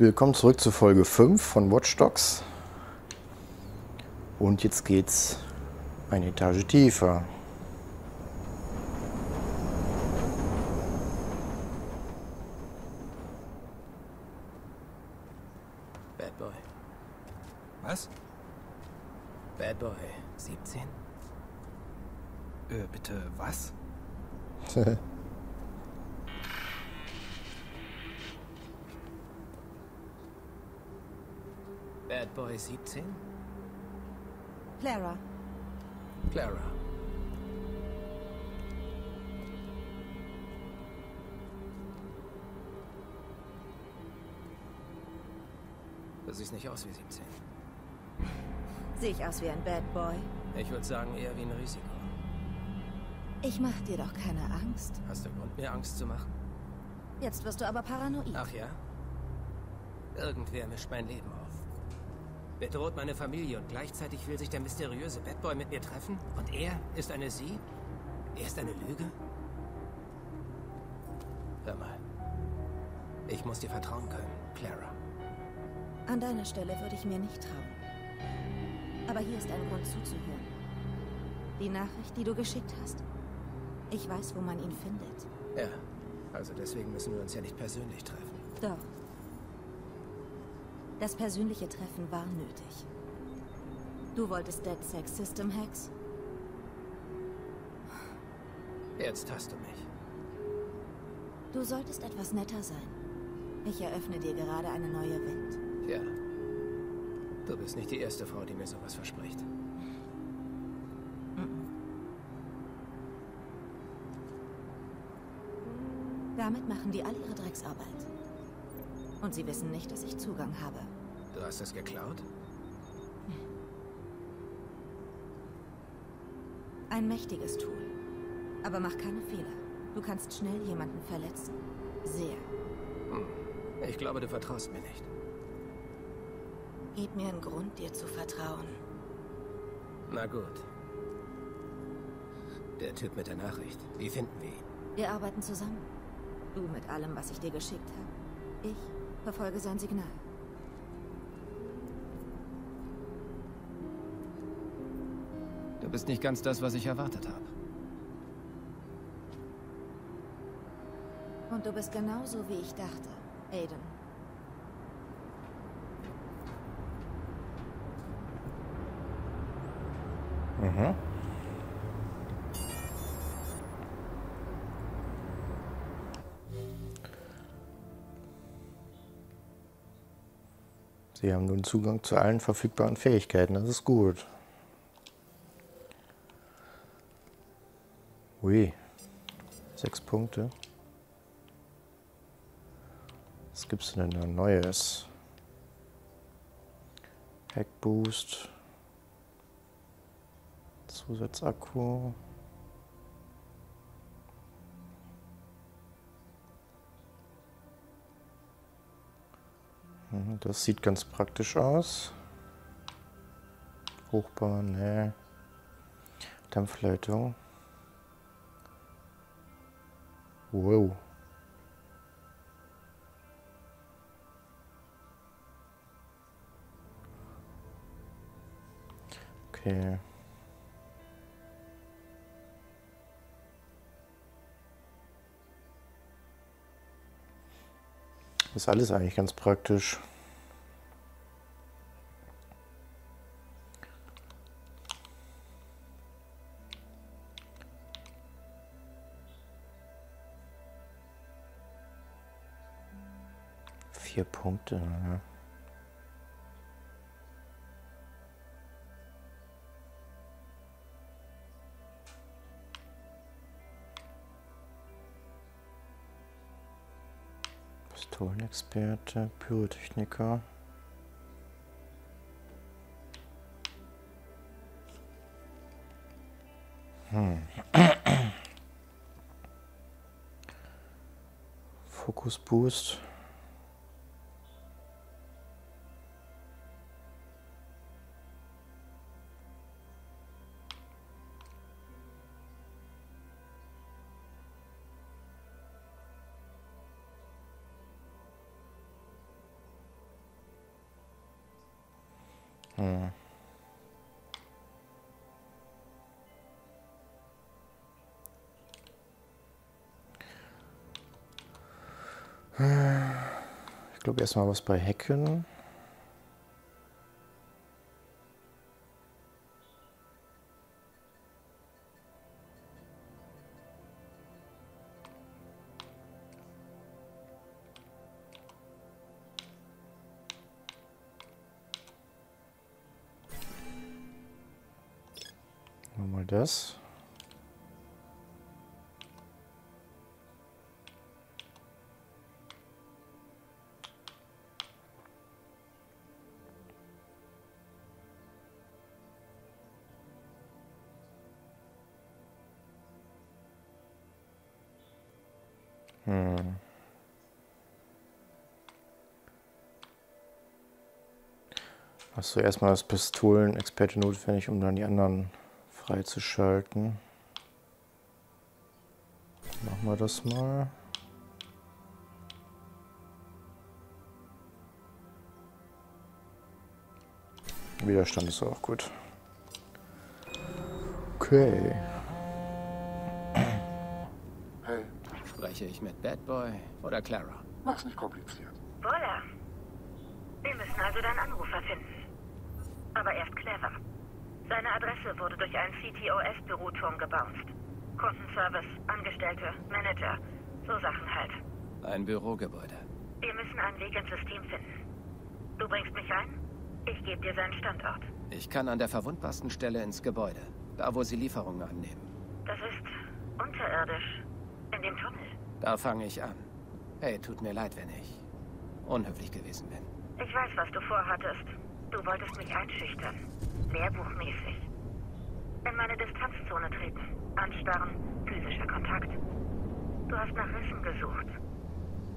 Willkommen zurück zu Folge 5 von Watch Dogs. Und jetzt geht's eine Etage tiefer. Bad Boy. Was? Bad Boy. 17? Äh, bitte, was? 17? Clara, Clara. Du siehst nicht aus wie 17. sehe ich aus wie ein Bad Boy? Ich würde sagen, eher wie ein Risiko. Ich mach dir doch keine Angst. Hast du Grund, mir Angst zu machen? Jetzt wirst du aber paranoid. Ach ja? Irgendwer mischt mein Leben auf. Bedroht meine Familie und gleichzeitig will sich der mysteriöse Bad Boy mit mir treffen? Und er ist eine Sie? Er ist eine Lüge? Hör mal. Ich muss dir vertrauen können, Clara. An deiner Stelle würde ich mir nicht trauen. Aber hier ist ein Grund zuzuhören. Die Nachricht, die du geschickt hast. Ich weiß, wo man ihn findet. Ja, also deswegen müssen wir uns ja nicht persönlich treffen. Doch. Das persönliche Treffen war nötig. Du wolltest Dead Sex System Hacks? Jetzt hast du mich. Du solltest etwas netter sein. Ich eröffne dir gerade eine neue Welt. Ja. Du bist nicht die erste Frau, die mir sowas verspricht. Damit machen die all ihre Drecksarbeit. Und sie wissen nicht, dass ich Zugang habe. Du hast es geklaut? Ein mächtiges Tool. Aber mach keine Fehler. Du kannst schnell jemanden verletzen. Sehr. Ich glaube, du vertraust mir nicht. Gib mir einen Grund, dir zu vertrauen. Na gut. Der Typ mit der Nachricht. Wie finden wir ihn? Wir arbeiten zusammen. Du mit allem, was ich dir geschickt habe. Ich verfolge sein Signal. Du bist nicht ganz das, was ich erwartet habe. Und du bist genauso, wie ich dachte, Aiden. Mhm. Sie haben nun Zugang zu allen verfügbaren Fähigkeiten, das ist gut. Ui, sechs Punkte. Was gibt's denn da Neues? Hack Boost. Zusatzakku. Mhm, Das sieht ganz praktisch aus. Hochbahn, ne. Dampfleitung. Wow. Okay. Ist alles eigentlich ganz praktisch. Punkte. Ja. Pistolenexperte, Pyrotechniker. Hm. Fokus Boost. Hm. Ich glaube erstmal was bei Hacken. Das. Hm. Hast du erstmal das Pistolen-Experte notwendig, um dann die anderen freizuschalten. Machen wir das mal. Widerstand ist auch gut. Okay. Hey, Spreche ich mit Bad Boy oder Clara? mach's nicht kompliziert. Voila. Wir müssen also deinen Anrufer finden. Aber erst clever. Seine Adresse wurde durch einen CTOS-Büroturm gebounced. Kundenservice, Angestellte, Manager, so Sachen halt. Ein Bürogebäude. Wir müssen einen Weg ins System finden. Du bringst mich ein? Ich gebe dir seinen Standort. Ich kann an der verwundbarsten Stelle ins Gebäude. Da, wo sie Lieferungen annehmen. Das ist unterirdisch. In dem Tunnel. Da fange ich an. Hey, tut mir leid, wenn ich unhöflich gewesen bin. Ich weiß, was du vorhattest. Du wolltest mich einschüchtern. Lehrbuchmäßig. In meine Distanzzone treten. Anstarren, physischer Kontakt. Du hast nach Rissen gesucht.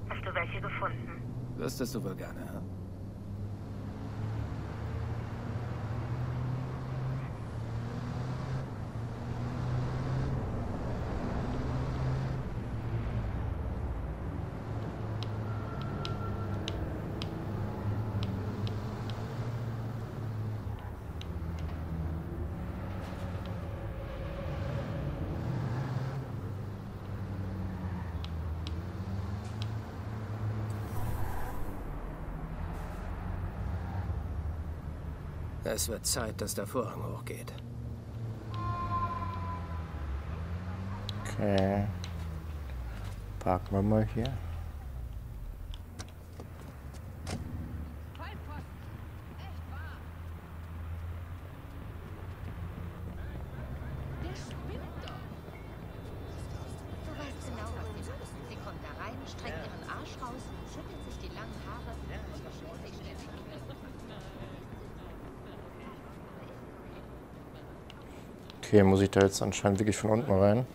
Hast du welche gefunden? Wüsstest du wohl gerne, hm? Es wird Zeit, dass der Vorhang hochgeht. Okay. Parken wir mal hier. Okay, muss ich da jetzt anscheinend wirklich von unten rein?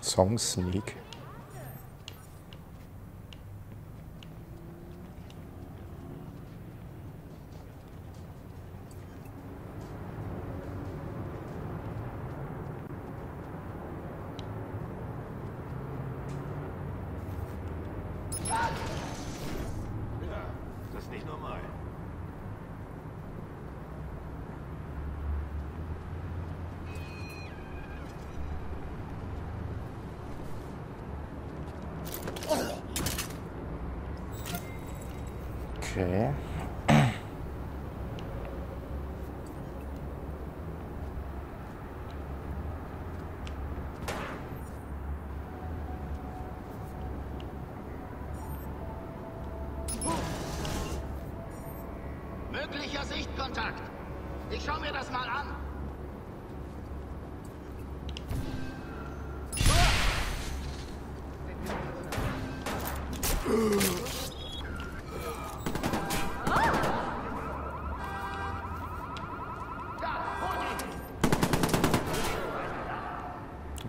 Song Sneak. Das ist nicht normal. Okay. Möglicher Sichtkontakt. Ich schau mir das mal an.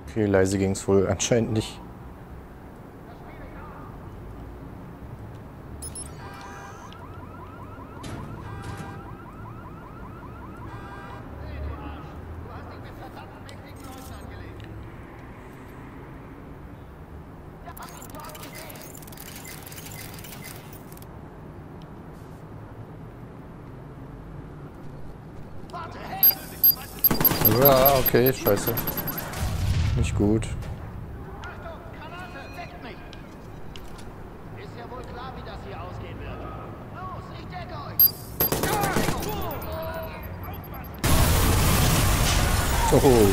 Okay, leise ging es wohl anscheinend nicht. Ja, okay, scheiße. Nicht gut. Granate, deckt mich! Ist ja wohl klar, wie das hier ausgehen wird. Los, ich decke euch! Oh.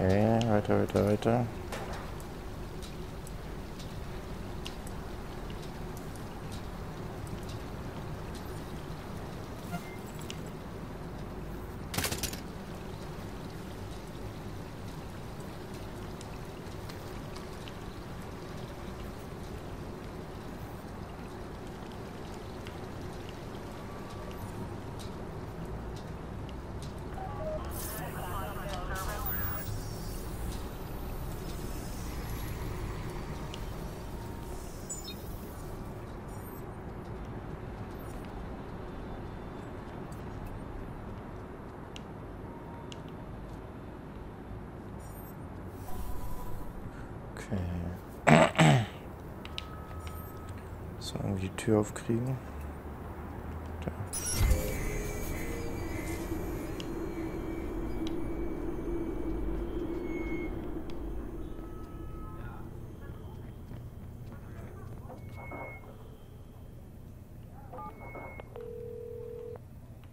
Okay, weiter, weiter, weiter. Okay. So, irgendwie die Tür aufkriegen. Da.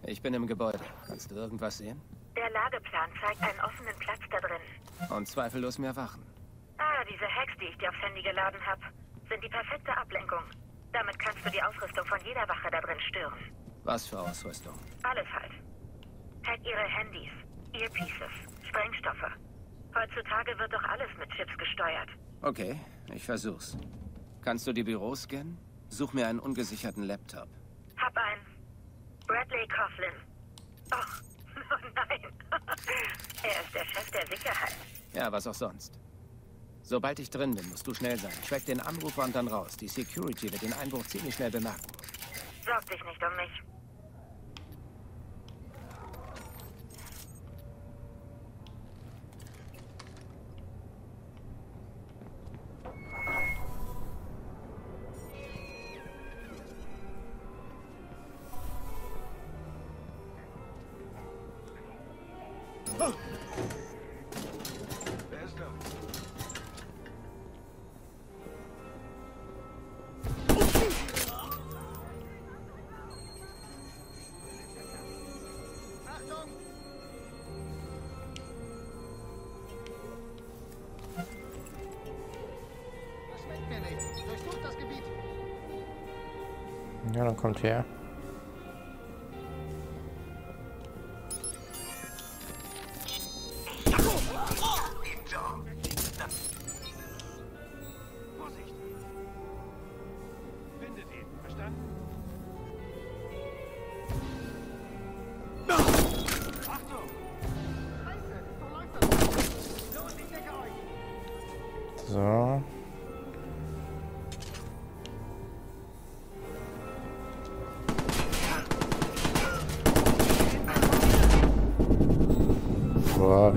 Ich bin im Gebäude. Kannst du irgendwas sehen? Der Lageplan zeigt einen offenen Platz da drin. Und zweifellos mehr Wachen. Ah, diese Hacks, die ich dir aufs Handy geladen habe, sind die perfekte Ablenkung. Damit kannst du die Ausrüstung von jeder Wache da drin stören. Was für Ausrüstung? Alles halt. Hack ihre Handys, Earpieces, Sprengstoffe. Heutzutage wird doch alles mit Chips gesteuert. Okay, ich versuch's. Kannst du die Büros scannen? Such mir einen ungesicherten Laptop. Hab ein. Bradley Coughlin. Och, oh nein. er ist der Chef der Sicherheit. Ja, was auch sonst. Sobald ich drin bin, musst du schnell sein. Track den Anrufer und dann raus. Die Security wird den Einbruch ziemlich schnell bemerken. Sorg dich nicht um mich. Kommt her.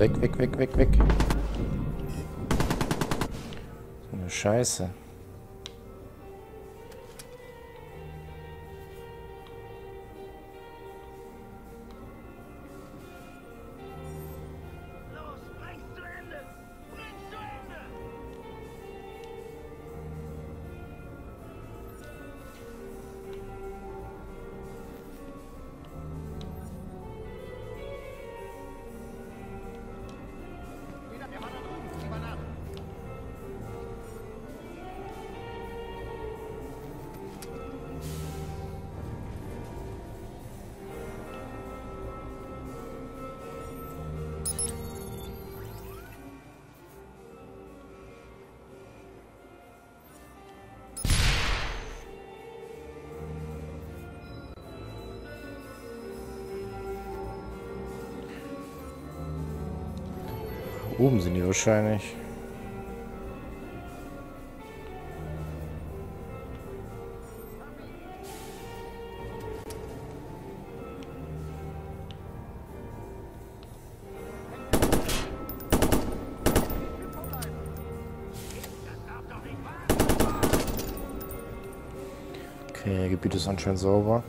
Weg, weg, weg, weg, weg. So eine Scheiße. Oben sind die wahrscheinlich. Okay, Gebiet ist anscheinend sauber.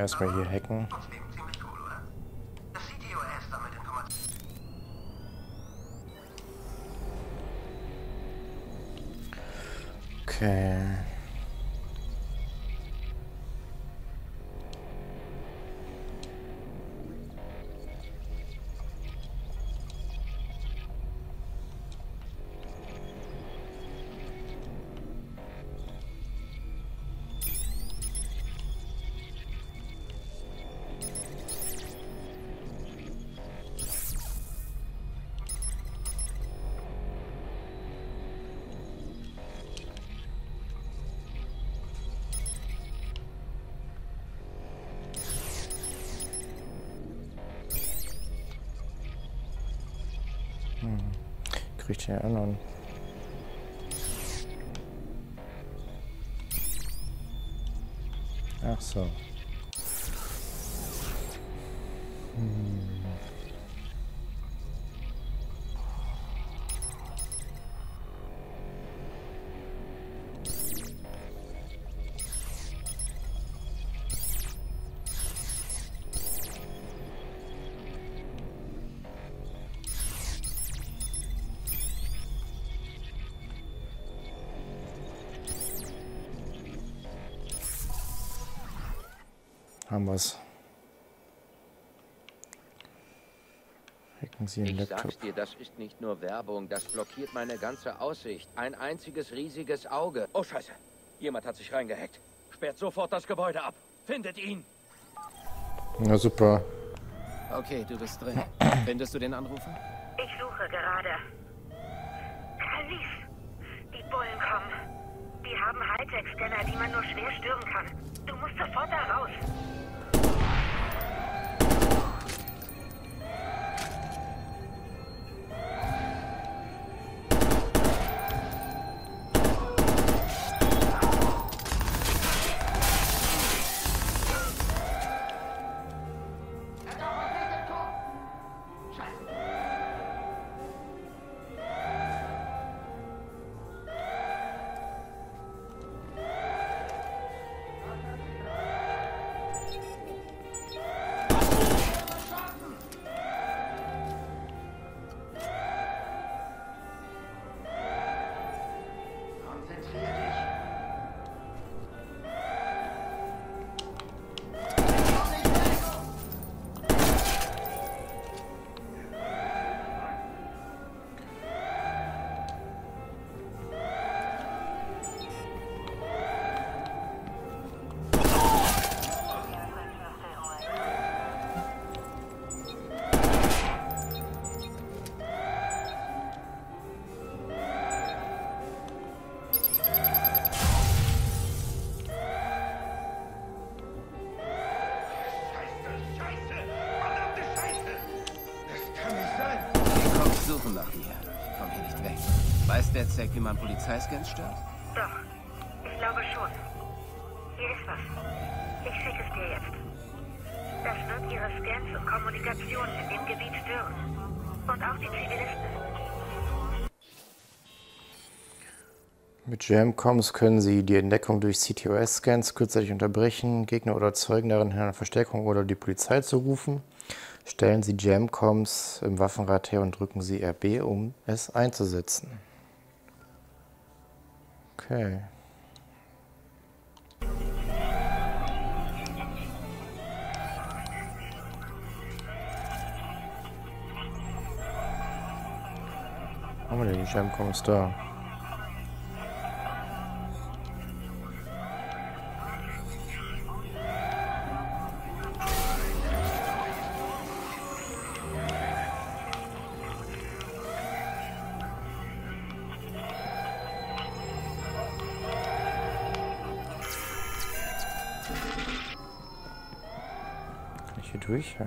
Erstmal hier hacken. Kriegt den anderen. Ach so. Wir's. Hacken Sie den Ich Laptop. sag's dir, das ist nicht nur Werbung, das blockiert meine ganze Aussicht. Ein einziges riesiges Auge. Oh Scheiße, jemand hat sich reingehackt. Sperrt sofort das Gebäude ab. Findet ihn. Na super. Okay, du bist drin. Findest du den Anrufer? Ich suche gerade. Die Bullen kommen. Die haben Hightech-Scanner, die man nur schwer stören kann. Du musst sofort da raus. Zack, wie man Polizeiscans stört? Doch, ich glaube schon. Hier ist was. Ich schicke es dir jetzt. Das wird ihre Scans und Kommunikation in dem Gebiet stören. Und auch die Zivilisten. Mit Jamcoms können Sie die Entdeckung durch CTOS-Scans kurzzeitig unterbrechen, Gegner oder Zeugen darin hindern, Verstärkung oder die Polizei zu rufen. Stellen Sie Jamcoms im Waffenrad her und drücken Sie RB, um es einzusetzen. Okay. Haben wir denn die Jamcoms Ja.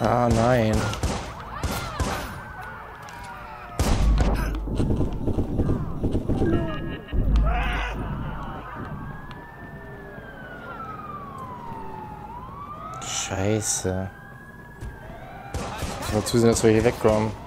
Ah, nein. Scheiße. Ich muss zusehen, dass wir hier wegkommen.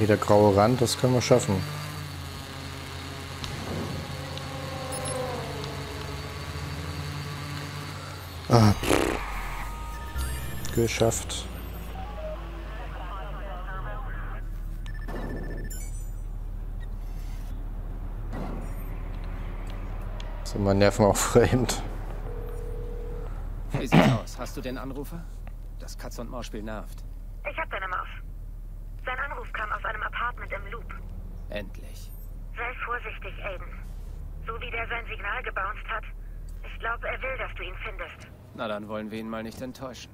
Okay, der graue Rand, das können wir schaffen. Ah. Geschafft. So, mein Nerven aufreibend. Wie sieht's aus? Hast du den Anrufer? Das Katz-und-Maus-Spiel nervt. Ich hab deine Maus. Sein Anruf kam aus einem Apartment im Loop. Endlich. Sei vorsichtig, Aiden. So wie Signal gebounced hat. Ich glaube, er will, dass du ihn findest. Na, dann wollen wir ihn mal nicht enttäuschen.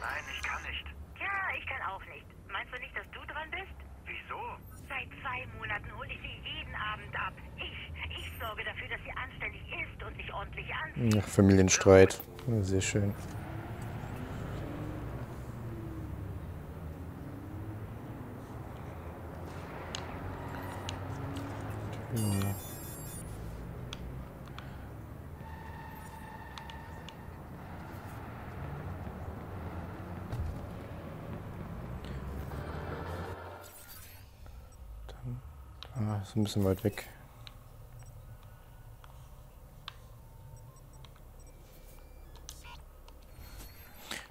Nein, ich kann nicht. Tja, ich kann auch nicht. Meinst du nicht, dass du dran bist? Wieso? Seit zwei Monaten hole ich sie jeden Abend ab. Ich, ich sorge dafür, dass sie anständig isst und sich ordentlich anzieht. Familienstreit. Sehr schön. Ja. Dann, ah, ist ein bisschen weit weg.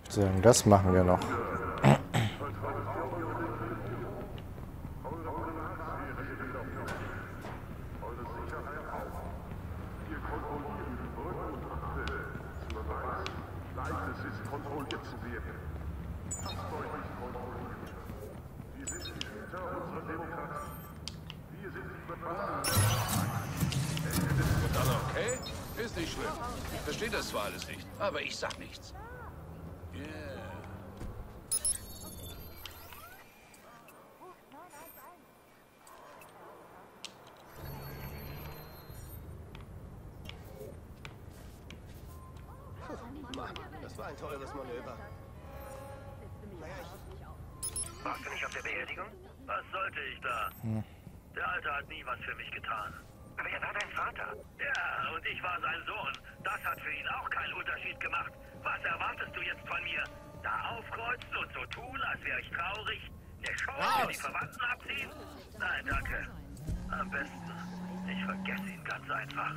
Sagen, das machen wir noch. Okay? Ist nicht schlimm. Ich verstehe das zwar alles nicht, aber ich sag nichts. Yeah. Mann, das war ein teures Manöver. Warst du nicht auf der Beerdigung? Was sollte ich da? Der Alte hat nie was für mich getan. Aber er war dein Vater. Ja, und ich war sein Sohn. Das hat für ihn auch keinen Unterschied gemacht. Was erwartest du jetzt von mir? Da aufkreuzen und so tun, als wäre ich traurig? Eine Show für die Verwandten abziehen? Nein, danke. Am besten, ich vergesse ihn ganz einfach.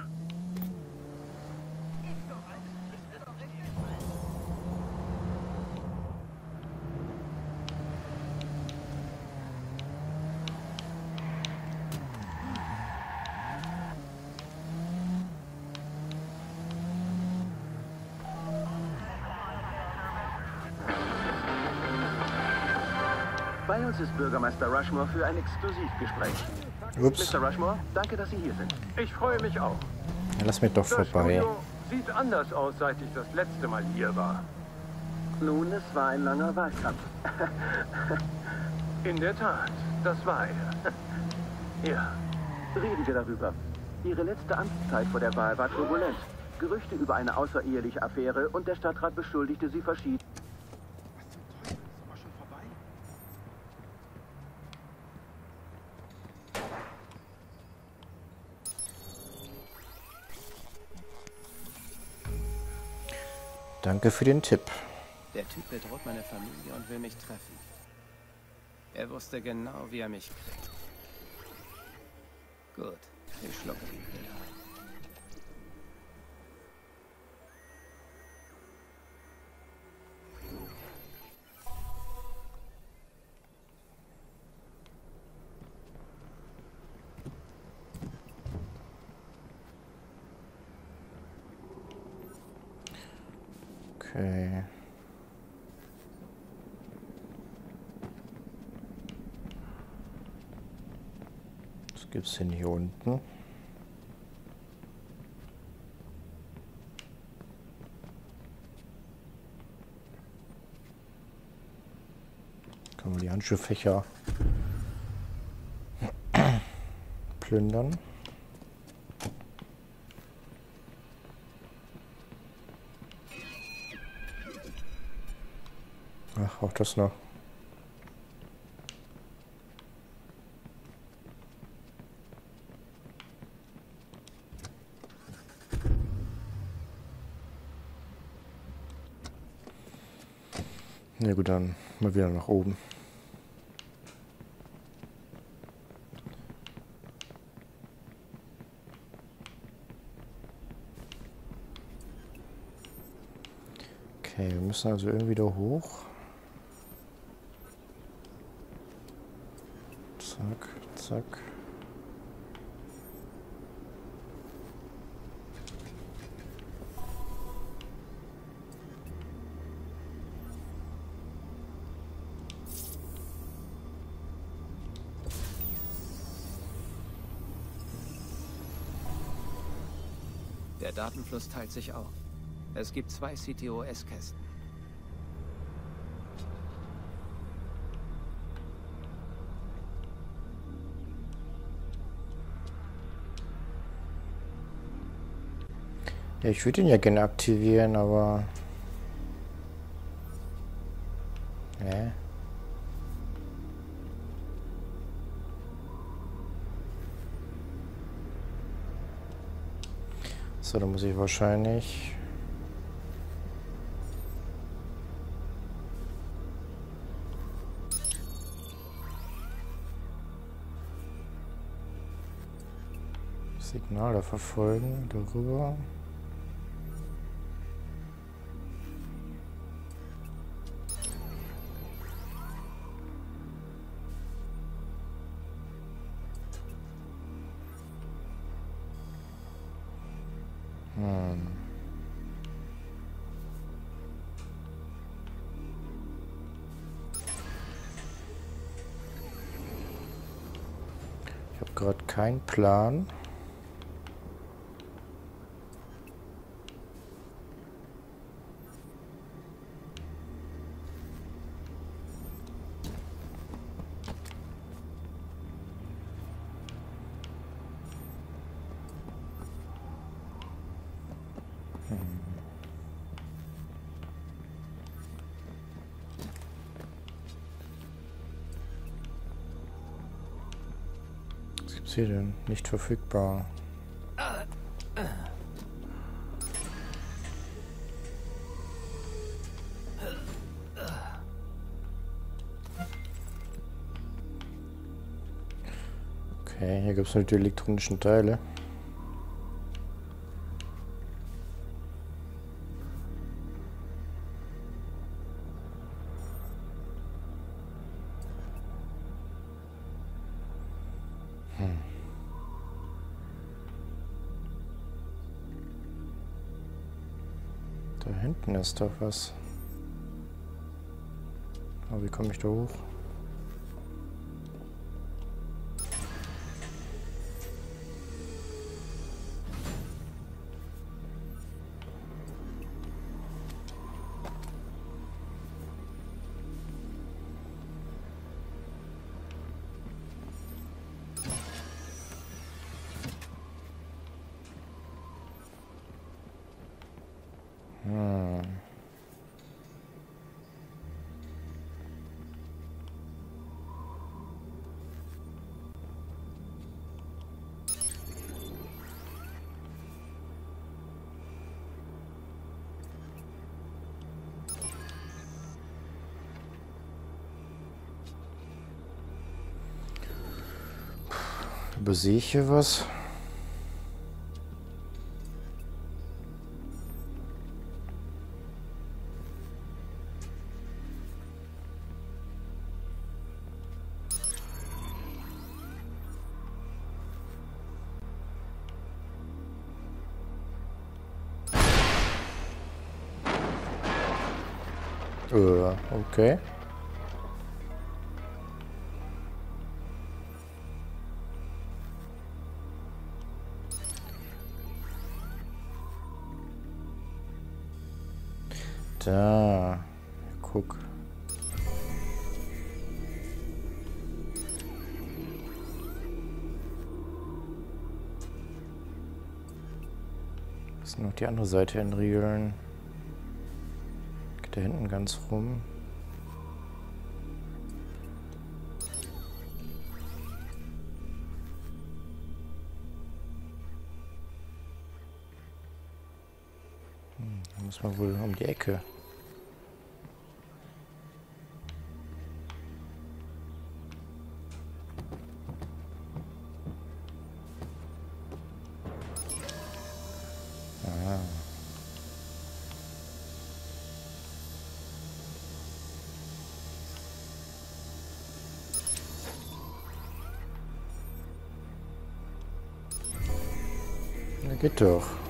Bei uns ist Bürgermeister Rushmore für ein Exklusivgespräch. Ups. Mr. Rushmore, danke, dass Sie hier sind. Ich freue mich auch. Ja, lass mich doch Das vorbei. Studio sieht anders aus, seit ich das letzte Mal hier war. Nun, es war ein langer Wahlkampf. In der Tat, das war er. Ja. Reden wir darüber. Ihre letzte Amtszeit vor der Wahl war turbulent. Gerüchte über eine außereheliche Affäre und der Stadtrat beschuldigte Sie verschieden. Danke für den Tipp. Der Typ bedroht meine Familie und will mich treffen. Er wusste genau, wie er mich kriegt. Gut, ich schlucke die Pille. Was gibt's denn hier unten? Kann man die Handschuhfächer plündern? Ach, auch das noch. Na gut, dann mal wieder nach oben. Okay, wir müssen also irgendwie da hoch. Zack, zack. Datenfluss teilt sich auf. Es gibt zwei CTOS-Kästen. Ja, ich würde ihn ja gerne aktivieren, aber... Hä? So, dann muss ich wahrscheinlich... Signale verfolgen, darüber. Plan. Hier denn? Nicht verfügbar. Okay, hier gibt es nur die elektronischen Teile. Ist doch was. Aber wie komme ich da hoch? Hm. Übersehe ich hier was? Okay. Da. Guck. Ist noch die andere Seite entriegeln? Geht da hinten ganz rum. Muss man wohl um die Ecke. Ah. Na geht doch.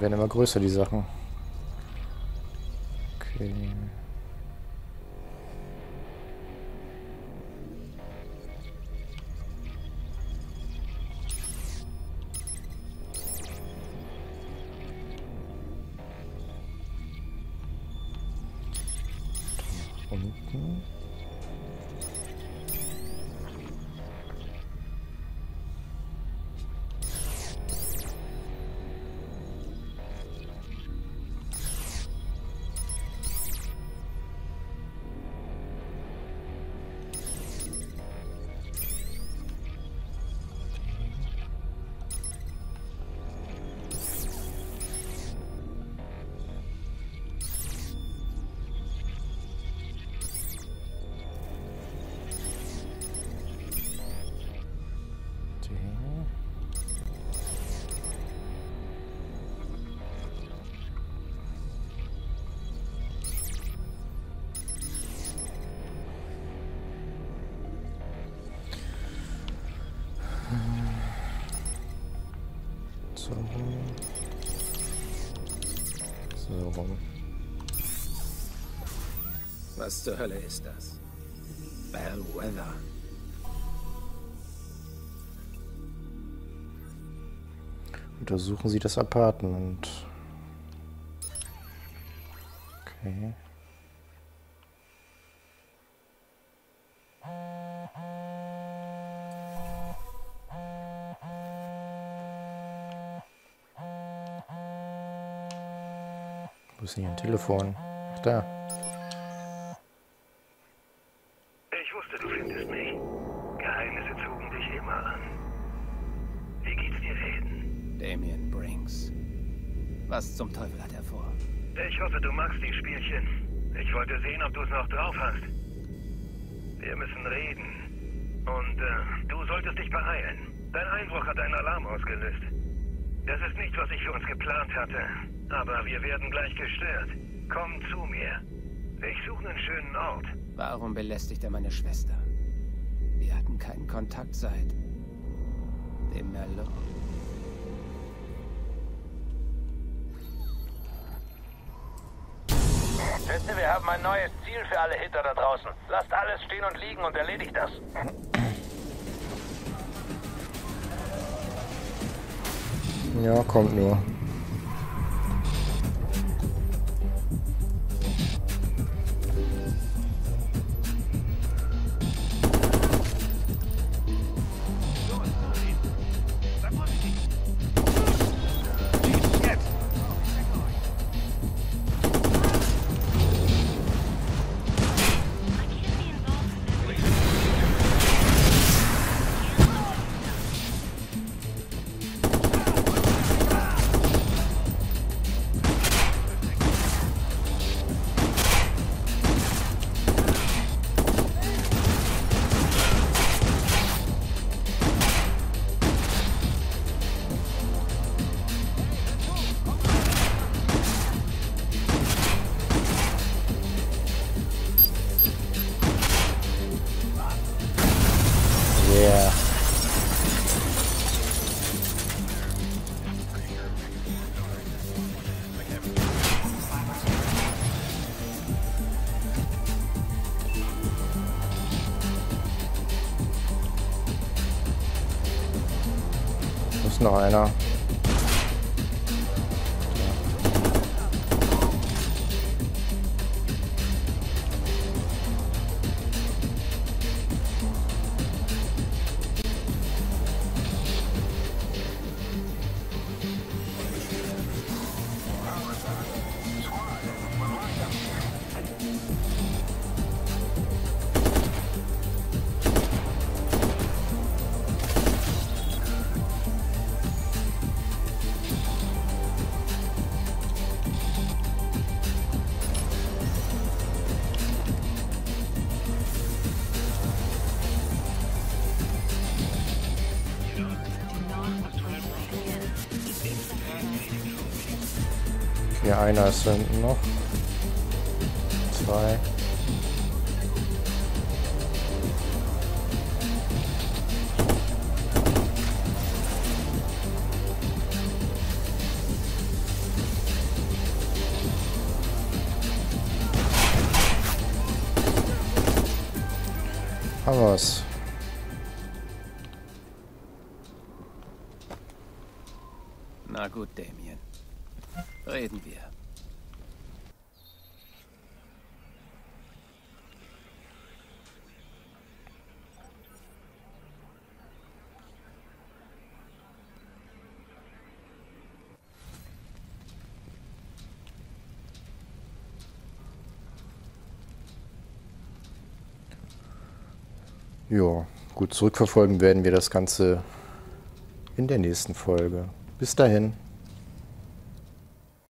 Werden immer größer, die Sachen. So rum. Was zur Hölle ist das? Bellwether. Untersuchen Sie das Apartment. Ist denn hier ein Telefon? Ach, da. Ich wusste, du findest mich. Geheimnisse zogen dich immer an. Wie geht's dir, Aiden? Damien Brinks. Was zum Teufel hat er vor? Ich hoffe, du magst die Spielchen. Ich wollte sehen, ob du es noch drauf hast. Wir müssen reden. Und äh, du solltest dich beeilen. Dein Einbruch hat einen Alarm ausgelöst. Das ist nicht, was ich für uns geplant hatte. Aber wir werden gleich gestört. Komm zu mir. Ich suche einen schönen Ort. Warum belästigt er meine Schwester? Wir hatten keinen Kontakt seit dem Merlot. Wisst wir haben ein neues Ziel für alle Hitter da draußen. Lasst alles stehen und liegen und erledigt das. Ja, kommt nur. Ist noch einer. Okay, einer ist hinten noch. Zwei. Ja, gut, zurückverfolgen werden wir das Ganze in der nächsten Folge. Bis dahin.